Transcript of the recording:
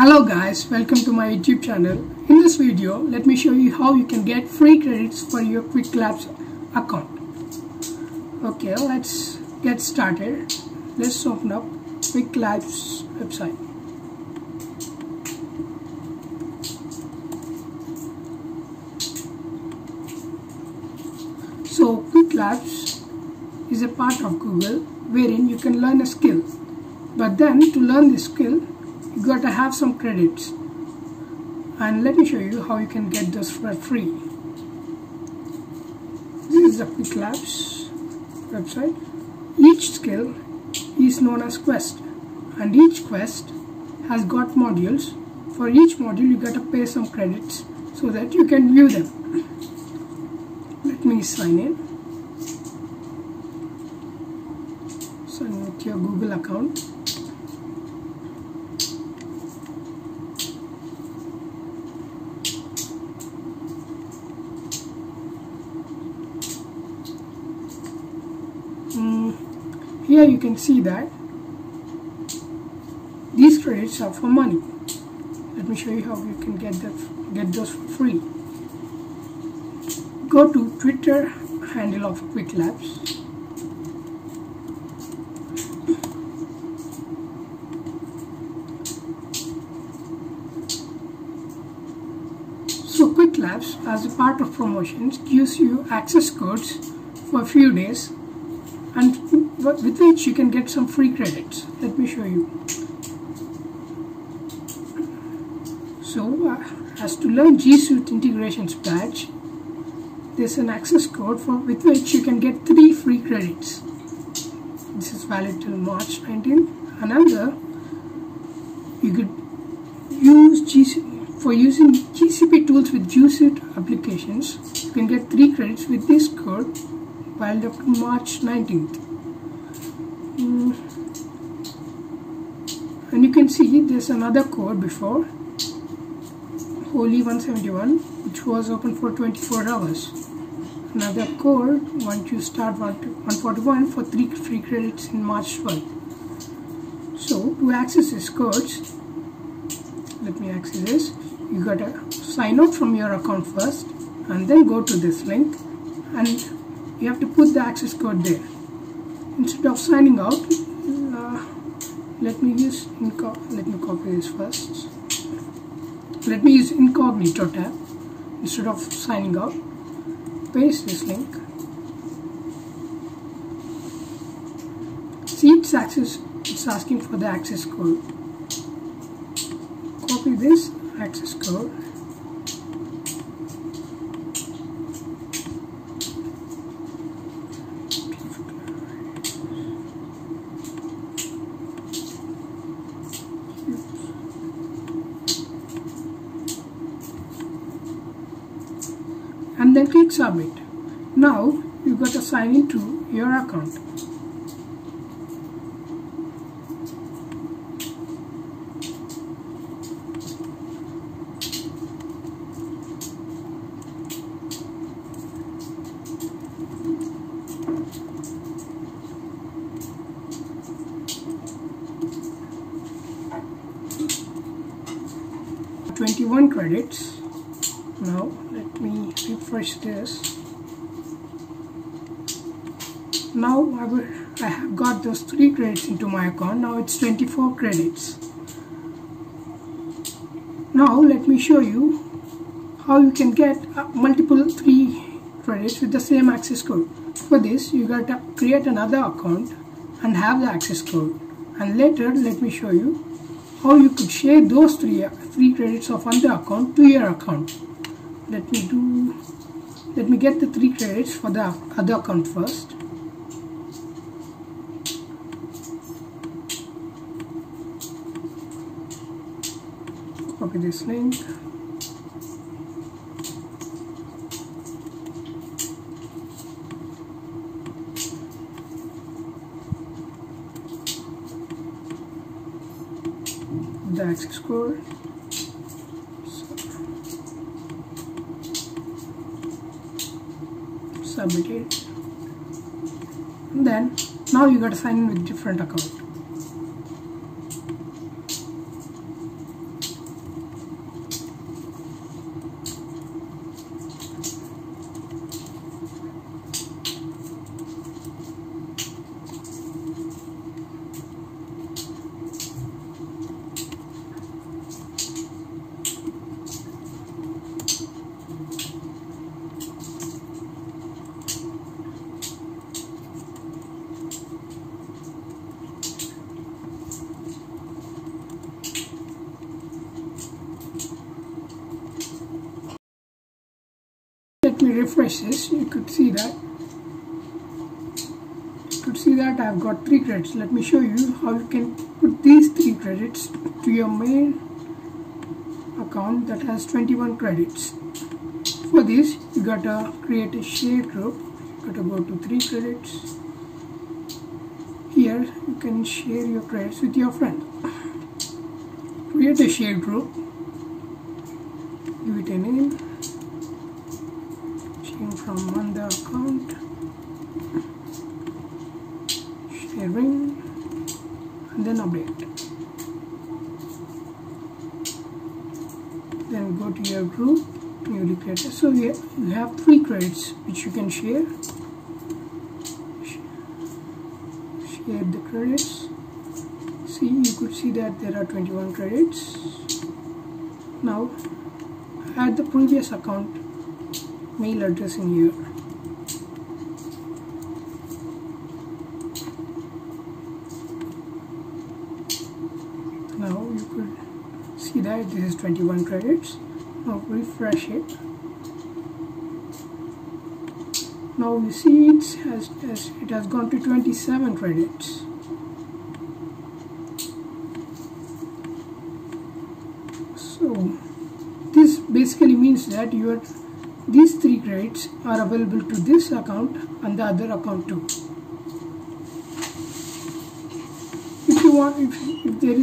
Hello guys, welcome to my YouTube channel. In this video, let me show you how you can get free credits for your Qwiklabs account. Okay, let's get started. Let's open up Qwiklabs website. So Qwiklabs is a part of Google wherein you can learn a skill. But then to learn this skill, you got to have some credits. And let me show you how you can get those for free. This is the Qwiklabs website. Each skill is known as quest and each quest has got modules. For each module you got to pay some credits so that you can view them. Let me sign in. Sign with your Google account. Mm, here you can see that these credits are for money. Let me show you how you can get that get those for free. Go to Twitter handle of Qwiklabs. So Qwiklabs as a part of promotions gives you access codes for a few days and with which you can get some free credits. Let me show you. So uh, as to learn G Suite integrations badge, there's an access code for with which you can get three free credits. This is valid till March 19. Another, you could use G for using GCP tools with G Suite applications. You can get three credits with this code filed up to March 19th. Mm. And you can see there's another code before Holy 171 which was open for 24 hours. Another code once you start 141 for 3 free credits in March 12. So to access these codes, let me access this. You gotta sign up from your account first and then go to this link and you have to put the access code there. Instead of signing out uh, let me use let me copy this first. Let me use incognito tab instead of signing out. Paste this link. See it's access it's asking for the access code. Copy this access code click submit. Now you got to sign into your account. Twenty-one credits now let me refresh this now I, will, I have got those three credits into my account. Now it's 24 credits. Now let me show you how you can get uh, multiple three credits with the same access code. For this you got to create another account and have the access code. And later let me show you how you could share those three three credits of other account to your account. Let me do let me get the three credits for the other account first. Copy this link. The access submit it and then now you got to sign in with different account me refresh this you could see that. You could see that I've got three credits. Let me show you how you can put these three credits to your main account that has 21 credits. For this you gotta create a shared group. You gotta go to three credits. Here you can share your credits with your friend. Create a shared group. Give it a name from on the account sharing and then update then go to your group. Newly created so here you have three credits which you can share. Share the credits. See you could see that there are 21 credits. Now add the previous account mail address in here. Now you could see that this is 21 credits. Now refresh it. Now you see it has, has it has gone to 27 credits. So this basically means that your these three credits are available to this account and the other account too. If you want if, if there is